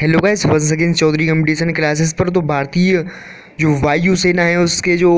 Hello guys once again Chaudhary competition classes पर तो भारतीय जो वायुसेना है, उसके जो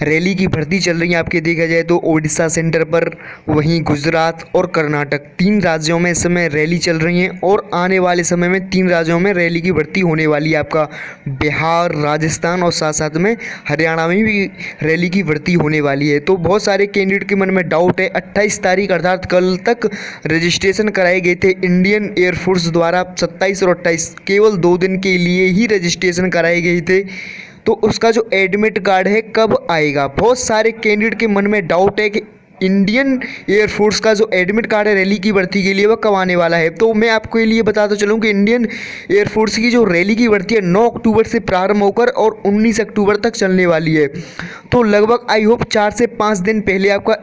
रैली की भर्ती चल रही है आपके देखा जाए तो ओडिशा सेंटर पर, वहीं गुजरात और कर्नाटक, तीन राज्यों में इस समय रैली चल रही है और आने वाले समय में तीन राज्यों में रैली की भर्ती होने वाली है आपका। बिहार, राजस्थान और साथ साथ में हरियाणा में भी रैली की भर्ती होने वाली है। तो बहुत सारे कैंडिडेट के मन में डाउट है। अट्ठाईस तारीख अर्थात कल तक रजिस्ट्रेशन कराए गए थे इंडियन एयरफोर्स द्वारा। सत्ताईस और अट्ठाईस केवल दो दिन के लिए ही रजिस्ट्रेशन कराए गए थे। तो उसका जो एडमिट कार्ड है, कब आएगा? बहुत सारे कैंडिडेट के मन में डाउट है कि इंडियन एयरफोर्स का जो एडमिट कार्ड है रैली की भर्ती के लिए, वह कब आने वाला है? तो मैं आपको लिए बताता चलूँ कि इंडियन एयरफोर्स की जो रैली की भर्ती है 9 अक्टूबर से प्रारंभ होकर और 19 अक्टूबर तक चलने वाली है। तो लगभग आई होप चार से पाँच दिन पहले आपका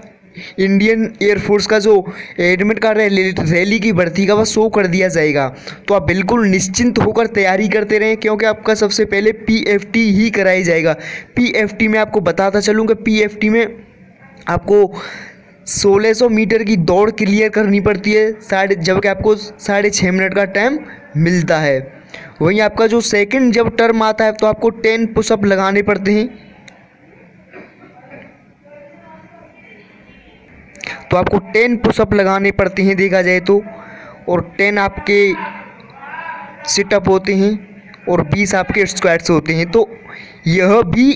इंडियन एयरफोर्स का जो एडमिट कार्ड है रैली की भर्ती का वह शो कर दिया जाएगा। तो आप बिल्कुल निश्चिंत होकर तैयारी करते रहें, क्योंकि आपका सबसे पहले पीएफटी ही कराया जाएगा। पीएफटी में आपको बताता चलूँ कि पीएफटी में आपको 1600 मीटर की दौड़ क्लियर करनी पड़ती है। साढ़े जबकि आपको साढ़े छः मिनट का टाइम मिलता है। वहीं आपका जो सेकंड जब टर्म आता है तो आपको टेन पुशअप लगाने पड़ते हैं। तो आपको टेन पुशअप लगाने पड़ते हैं, देखा जाए तो। और टेन आपके सिटअप होते हैं और बीस आपके स्क्वाट्स होते हैं। तो यह भी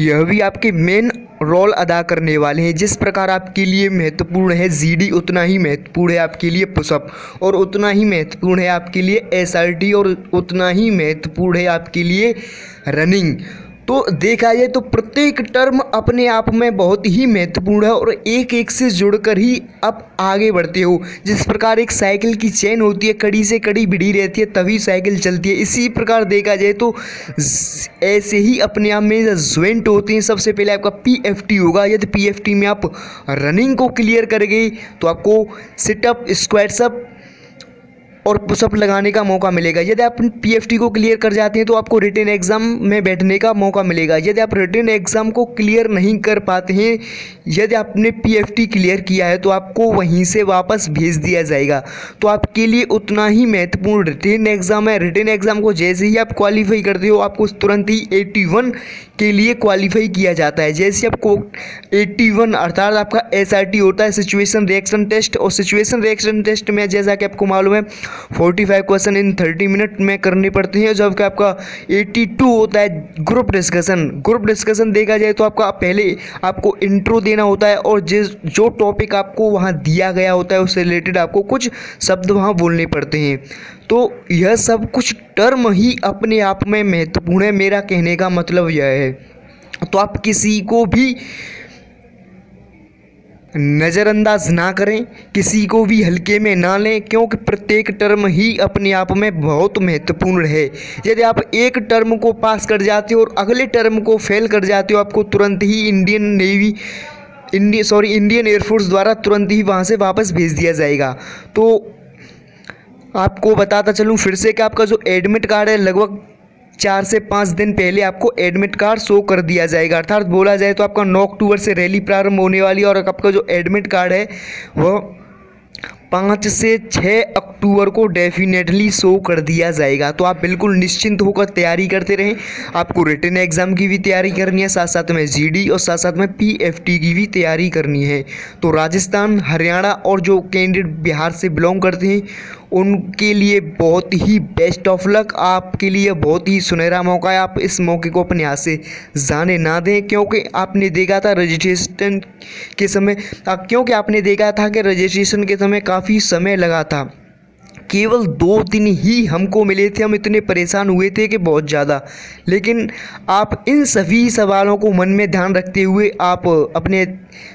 यह भी आपके मेन रोल अदा करने वाले हैं। जिस प्रकार आपके लिए महत्वपूर्ण है जीडी उतना ही महत्वपूर्ण है आपके लिए पुशअप। और उतना ही महत्वपूर्ण है आपके लिए एसआरटी और उतना ही महत्वपूर्ण है आपके लिए रनिंग। तो देखा जाए तो प्रत्येक टर्म अपने आप में बहुत ही महत्वपूर्ण है और एक एक से जुड़कर ही आप आगे बढ़ते हो। जिस प्रकार एक साइकिल की चेन होती है, कड़ी से कड़ी भिड़ी रहती है, तभी साइकिल चलती है। इसी प्रकार देखा जाए तो ऐसे ही अपने आप में ज्वाइंट होते हैं। सबसे पहले आपका पीएफटी होगा। यदि पी में आप रनिंग को क्लियर कर गए तो आपको सिटअप स्क्वाट्सअप और पुशअप लगाने का मौका मिलेगा। यदि आप पीएफटी को क्लियर कर जाते हैं तो आपको रिटर्न एग्ज़ाम में बैठने का मौका मिलेगा। यदि आप रिटर्न एग्ज़ाम को क्लियर नहीं कर पाते हैं, यदि आपने पीएफटी क्लियर किया है तो आपको वहीं से वापस भेज दिया जाएगा। तो आपके लिए उतना ही महत्वपूर्ण रिटर्न एग्ज़ाम है। रिटर्न एग्ज़ाम को जैसे ही आप क्वालिफाई करते हो, आपको तुरंत ही एट्टी के लिए क्वालिफाई किया जाता है। जैसे आपको 81 अर्थात आपका एसआरटी होता है सिचुएशन रिएक्शन टेस्ट और सिचुएशन रिएक्शन टेस्ट में जैसा कि आपको मालूम है 45 क्वेश्चन इन 30 मिनट में करने पड़ते हैं। जबकि आपका 82 होता है ग्रुप डिस्कशन। ग्रुप डिस्कशन देखा जाए तो आपका पहले आपको इंट्रो देना होता है और जिस, जो टॉपिक आपको वहाँ दिया गया होता है उससे रिलेटेड आपको कुछ शब्द वहाँ बोलने पड़ते हैं। तो यह सब कुछ टर्म ही अपने आप में महत्वपूर्ण है। मेरा कहने का मतलब यह है। तो आप किसी को भी नज़रअंदाज ना करें, किसी को भी हल्के में ना लें, क्योंकि प्रत्येक टर्म ही अपने आप में बहुत महत्वपूर्ण है। यदि आप एक टर्म को पास कर जाते हो और अगले टर्म को फेल कर जाते हो, आपको तुरंत ही Indian navy, India, sorry, Indian air force द्वारा तुरंत ही वहाँ से वापस भेज दिया जाएगा। तो आपको बताता चलूँ फिर से कि आपका जो एडमिट कार्ड है, लगभग चार से पाँच दिन पहले आपको एडमिट कार्ड शो कर दिया जाएगा। अर्थात बोला जाए तो आपका नौ अक्टूबर से रैली प्रारंभ होने वाली है और आपका जो एडमिट कार्ड है वह पाँच से छः अक्टूबर को डेफिनेटली शो कर दिया जाएगा। तो आप बिल्कुल निश्चिंत होकर तैयारी करते रहें। आपको रिटर्न एग्ज़ाम की भी तैयारी करनी है साथ साथ में जीडी और साथ साथ में पीएफटी की भी तैयारी करनी है। तो राजस्थान, हरियाणा और जो कैंडिडेट बिहार से बिलोंग करते हैं उनके लिए बहुत ही बेस्ट ऑफ़ लक आपके लिए बहुत ही सुनहरा मौका है। आप इस मौके को अपने हाथ से जाने ना दें, क्योंकि आपने देखा था रजिस्ट्रेशन के समय क्योंकि आपने देखा था कि रजिस्ट्रेशन के समय काफ़ी समय लगा था। केवल दो दिन ही हमको मिले थे। हम इतने परेशान हुए थे कि बहुत ज़्यादा। लेकिन आप इन सभी सवालों को मन में ध्यान रखते हुए आप अपने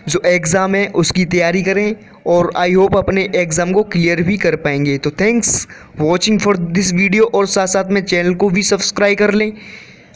जो एग्ज़ाम है, उसकी तैयारी करें और आई होप अपने एग्ज़ाम को क्लियर भी कर पाएँगे। तो thanks watching for this video और साथ साथ में चैनल को भी सब्सक्राइब कर लें।